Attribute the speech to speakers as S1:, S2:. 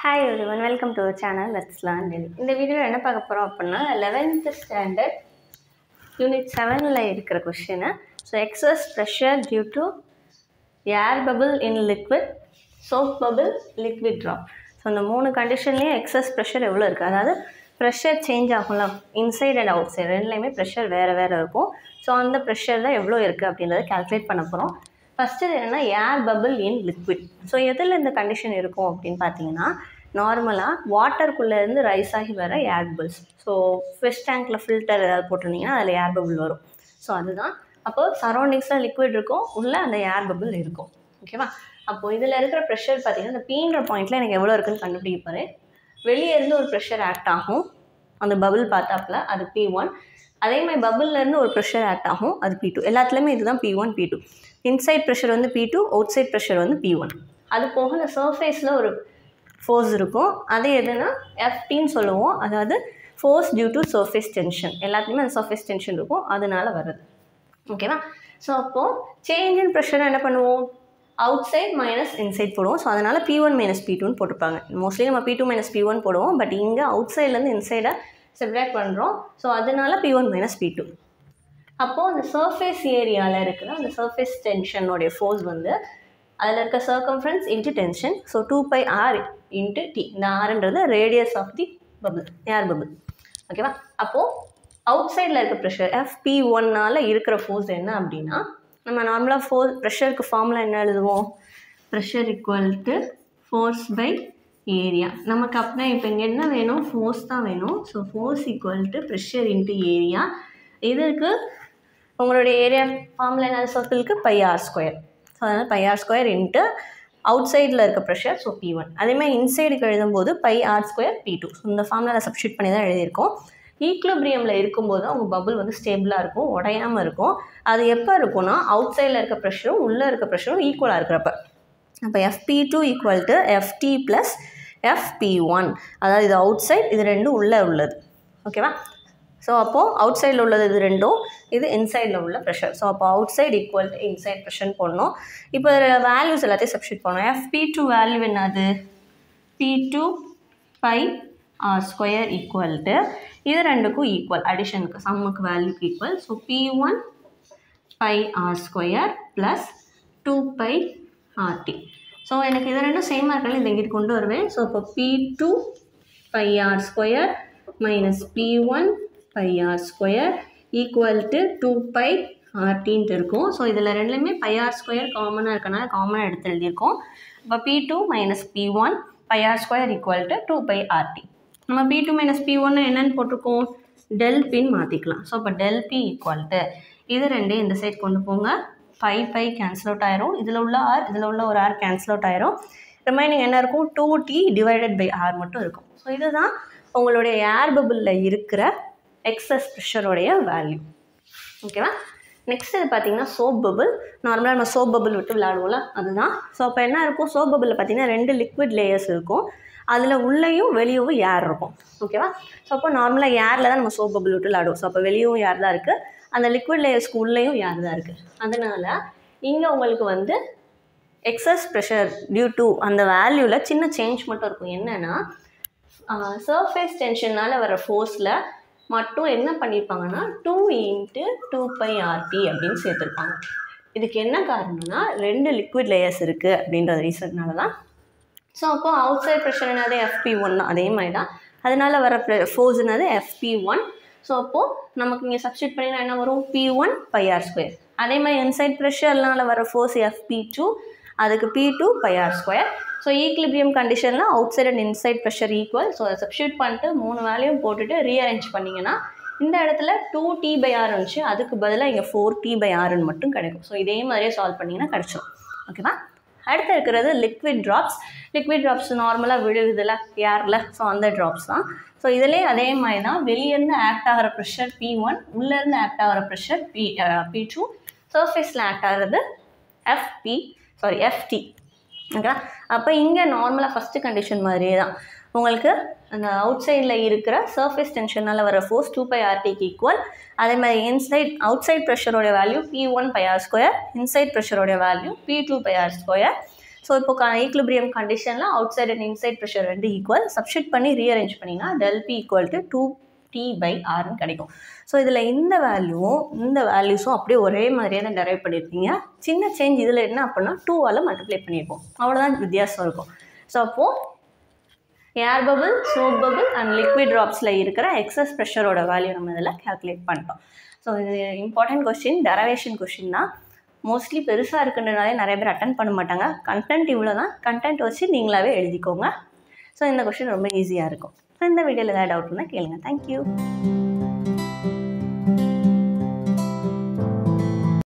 S1: Hi everyone welcome to channel let's learn Delhi இந்த வீடியோவில் என்ன பார்க்க போகிறோம் அப்படின்னா லெவன்த்து ஸ்டாண்டர்ட் யூனிட் செவனில் இருக்கிற question so excess pressure due to air bubble in liquid soap bubble liquid drop so இந்த மூணு கண்டிஷன்லேயும் எக்ஸஸ் ப்ரெஷர் எவ்வளோ இருக்குது அதாவது ப்ரெஷர் சேஞ்ச் ஆகும்ல இன்சைட் அண்ட் அவுட் சைடு ரெண்டுலேயுமே ப்ரெஷர் வேறு வேறு இருக்கும். ஸோ அந்த ப்ரெஷர் தான் எவ்வளோ இருக்குது அப்படின்றத கால்குலேட் பண்ண போகிறோம் ஃபஸ்ட்டு என்னென்னா air bubble in liquid so எதில் இந்த கண்டிஷன் இருக்கும் அப்படின்னு பார்த்தீங்கன்னா நார்மலாக வாட்டருக்குள்ளேருந்து ரைஸ் ஆகி வர ஏர் பபிள்ஸ் ஸோ ஃபிஷ் டேங்க்கில் ஃபில்டர் ஏதாவது போட்டிருந்தீங்கன்னா அதில் ஏர் பபிள் வரும். ஸோ அதுதான். அப்போது சரௌண்டிங்ஸில் லிக்விட் இருக்கும் உள்ளே அந்த ஏர் பபிள் இருக்கும். ஓகேவா அப்போது இதில் இருக்கிற ப்ரெஷர் பார்த்தீங்கன்னா இந்த பீன்ற பாயிண்டில் எனக்கு எவ்வளோ இருக்குன்னு கண்டுபிடிப்பாரு வெளியே இருந்து ஒரு ப்ரெஷர் ஆக்ட் ஆகும். அந்த பபிள் பார்த்தாப்புல அது பி ஒன் அதே மாதிரி பபிள்லேருந்து ஒரு ப்ரெஷர் ஆக்ட் ஆகும். அது பி டூ எல்லாத்துலேயுமே இதுதான் P one P two inside pressure வந்து P two outside pressure வந்து பி ஒன் அது போக இந்த சர்ஃபேஸில் ஒரு ஃபோர்ஸ் இருக்கும். அது எதுனா எஃப்டின்னு சொல்லுவோம். அதாவது force due to surface tension எல்லாத்துலேயுமே அந்த சர்ஃபேஸ் டென்ஷன் இருக்கும். அதனால வருது ஓகேவா ஸோ அப்போது சேஞ்ச் இன் ப்ரெஷர் என்ன பண்ணுவோம்? அவுட் சைட் மைனஸ் இன்சைட் போடுவோம். ஸோ அதனால் பி ஒன் மைனஸ் பி டூன்னு போட்டிருப்பாங்க. மோஸ்ட்லி நம்ம P two minus P one போடுவோம். பட் இங்கே அவுட் சைட்லேருந்து இன்சைடை செப்ரேட் பண்ணுறோம் ஸோ அதனால் P one minus P two அப்போது அந்த சர்ஃபேஸ் ஏரியாவில் இருக்கிற அந்த சர்ஃபேஸ் டென்ஷனுடைய ஃபோர்ஸ் வந்து அதில் இருக்க circumference into tension so two pi R into T இந்த ஆர்ன்றது radius of the bubble air bubble ஓகேவா அப்போது அவுட் சைடில் இருக்க ப்ரெஷர் எஃப்பி ஒன்னால் இருக்கிற ஃபோர்ஸ் என்ன அப்படின்னா நம்ம நார்மலாக ஃபோர் ப்ரெஷருக்கு ஃபார்முலா என்ன எழுதுவோம்? Pressure equal to force by area நமக்கு அப்படின்னா இப்போ இங்கே என்ன வேணும்? ஃபோர்ஸ் தான் வேணும். So force equal to pressure into area இதற்கு உங்களுடைய ஏரியா ஃபார்ம்ல என்ன சர்க்கிளுக்கு பை ஆர் ஸ்கொயர் ஸோ அதனால் pi R square into outside இருக்க ப்ரெஷர் ஸோ பி ஒன் அதேமாதிரி இன்சைடுக்கு எழுதும்போது pi R square P two so இந்த ஃபார்மில் சப்ஸ்டியூட் பண்ணி தான் எழுதியிருக்கோம். ஈக்லிபிரியமில் இருக்கும்போது அவங்க பபுள் வந்து ஸ்டேபிளாக இருக்கும் உடையாமல் இருக்கும். அது எப்போ இருக்கும்னா அவுட் சைடில் இருக்க ப்ரெஷரும் உள்ளே இருக்க ப்ரெஷரும் ஈக்குவலாக இருக்கிறப்ப. அப்போ F P two equal to F T plus F P one அதாவது இது அவுட் சைட் இது ரெண்டும் உள்ளே உள்ளது. ஓகேவா ஸோ அப்போது அவுட் சைடில் உள்ளது இது ரெண்டும் இது இன்சைடில் உள்ள ப்ரெஷர் ஸோ அப்போ outside equal to inside pressure போடணும். இப்போ வேல்யூஸ் எல்லாத்தையும் சப்ஸ்டியூட் பண்ணணும். எஃப்பி டூ வேல்யூ என்னது? P two by R square equal to இது ரெண்டுக்கும் ஈக்குவல் அடிஷனுக்கு சம்முக்கு வேல்யூக்கு equal so P one by R square plus two by RT so எனக்கு இது ரெண்டும் சேமாக இருக்காங்க இதை இங்கிட்டு கொண்டு வருவேன். ஸோ இப்போ P two by R square minus P one by R square equal to two by ஆர்டின்ட்டு இருக்கும். ஸோ இதில் ரெண்டுலேயுமே பை ஆர் ஸ்கொயர் காமனாக இருக்கனால காமனாக எடுத்து எழுதியிருக்கோம். இப்போ P two minus P one by R square equal to two by RT நம்ம பி டூ மைனஸ் பி ஒன்று என்னென்னு போட்டிருக்கோம்? டெல் பின் மாற்றிக்கலாம் ஸோ இப்போ டெல் பி ஈக்குவல் டு இது ரெண்டு இந்த சைட் கொண்டு போங்க. ஃபைவ் பை கேன்சல் அவுட் ஆயிரும். இதில் உள்ள ஆர் இதில் உள்ள ஒரு ஆர் கேன்சல் அவுட் ஆயிரும். ரிமைனிங் என்ன இருக்கும்? Two T divided by R மட்டும் இருக்கும். ஸோ இதுதான் உங்களுடைய ஏர் பபிளில் இருக்கிற எக்ஸஸ் ப்ரெஷருடைய வேல்யூ ஓகேவா நெக்ஸ்ட் இது பார்த்தீங்கன்னா சோப் பபுள் நார்மலாக நம்ம சோப் பபுள் விட்டு விளையாடுவோம்ல அதுதான். ஸோ அப்போ என்ன இருக்கும்? சோப் பபிளில் பார்த்தீங்கன்னா ரெண்டு லிக்விட் லேயர்ஸ் இருக்கும். அதில் உள்ளேயும் வெளியவும் ஏர் இருக்கும். ஓகேவா ஸோ அப்போ நார்மலாக ஏரில் தான் நம்ம சோப் பபுள் விட்டு விளையாடுவோம். ஸோ அப்போ வெளியவும் ஏர் தான் இருக்குது அந்த லிக்விட் லேயர்ஸ்க்கு உள்ளேயும் யார் தான் இருக்குது அதனால் இங்கே உங்களுக்கு வந்து எக்ஸஸ் ப்ரெஷர் டியூ டு அந்த வேல்யூவில் சின்ன சேஞ்ச் மட்டும் இருக்கும். என்னென்னா சர்ஃபேஸ் டென்ஷனால் வர ஃபோர்ஸில் மட்டும் என்ன பண்ணியிருப்பாங்கன்னா two into two by RT அப்படின்னு சேர்த்துருப்பாங்க. இதுக்கு என்ன காரணம்னா ரெண்டு லிக்விட் லேயர்ஸ் இருக்குது அப்படின்ற ரீசன்னால தான். ஸோ அப்போது அவுட் சைட் ப்ரெஷர்னாலே எஃப்பி ஒன் தான். அதே மாதிரி தான் அதனால் வர ஃபோர்ஸ் என்னது? எஃப்பி ஒன் ஸோ அப்போது நமக்கு இங்கே சப்ஸ்டியூட் பண்ணினா என்ன வரும்? P one by R square அதே மாதிரி இன்சைட் ப்ரெஷர்னால வர ஃபோர்ஸ் எஃப்பி டூ அதுக்கு P two by R square so equilibrium கண்டிஷனில் outside and inside pressure equal so அதை சப்ஸ்டியூட் பண்ணிட்டு மூணு வேலையும் போட்டுட்டு ரீஅரேஞ்ச் பண்ணிங்கன்னா இந்த இடத்துல டூ டி பை ஆர் இருந்துச்சு. அதுக்கு பதிலாக இங்கே ஃபோர் டி பை ஆர்னு மட்டும் கிடைக்கும். ஸோ இதே மாதிரியே சால்வ் பண்ணிங்கன்னா கிடச்சிடும் ஓகேவா அடுத்து இருக்கிறது லிக்விட் ட்ராப்ஸ் லிக்விட் ட்ராப்ஸ் நார்மலாக விழுகுதுல ஏரில் ஸோ அந்த ட்ராப்ஸ் தான். ஸோ இதிலே அதே மாதிரி தான். வெளியேருந்து ஆக்ட் ஆகிற ப்ரெஷர் பி ஒன் உள்ளேருந்து ஆக்ட் ஆகிற ப்ரெஷர் பி பி டூ சர்ஃபேஸில் ஆக்ட் ஆகிறது எஃப்பி சாரி எஃப்டி ஓகே அப்போ இங்கே நார்மலாக ஃபஸ்ட்டு கண்டிஷன் மாதிரியே தான். உங்களுக்கு அந்த அவுட் சைடில் இருக்கிற சர்ஃபேஸ் டென்ஷனால் வர ஃபோர்ஸ் டூ பை ஆர்டிக்கு ஈக்குவல் அதே மாதிரி inside outside ப்ரெஷரோட value P one by R square inside ப்ரெஷரோட value P two by R square so இப்போ ஈக்லிபிரியம் கண்டிஷனில் outside and inside pressure ரெண்டு ஈக்குவல் சப்ஸ்டியூட் பண்ணி ரீஅரேஞ்ச் பண்ணிங்கன்னா del P equal to two T by ஆர்னு கிடைக்கும். So இதில் இந்த வேல்யூவும் இந்த வேல்யூஸும் அப்படியே ஒரே மாதிரியே தான் டெரைவ் பண்ணியிருக்கீங்க சின்ன சேஞ்ச் இதில் என்ன அப்படின்னா டூவால் மல்டிப்ளை பண்ணியிருப்போம் அவ்வளோதான் வித்தியாசம் இருக்கும். ஸோ அப்போது air bubble soap bubble and liquid ட்ராப்ஸில் இருக்கிற எக்ஸஸ் ப்ரெஷரோட வேல்யூ நம்ம இதில் கேல்குலேட் பண்ணிட்டோம். ஸோ இது இம்பார்ட்டன்ட் கொஸ்டின் டெரவேஷன் கொஸ்டின் தான். மோஸ்ட்லி பெருசாக இருக்குன்றனாலே நிறைய பேர் அட்டன் பண்ண மாட்டாங்க. கண்டென்ட் இவ்வளோ தான் கண்டென்ட் வச்சு நீங்களாகவே எழுதிக்கோங்க. ஸோ இந்த கொஸ்டின் ரொம்ப ஈஸியாக இருக்கும். ஸோ இந்த வீடியோவில் ஏதாவது டவுட் இருந்தால் கேளுங்க. தேங்க்யூ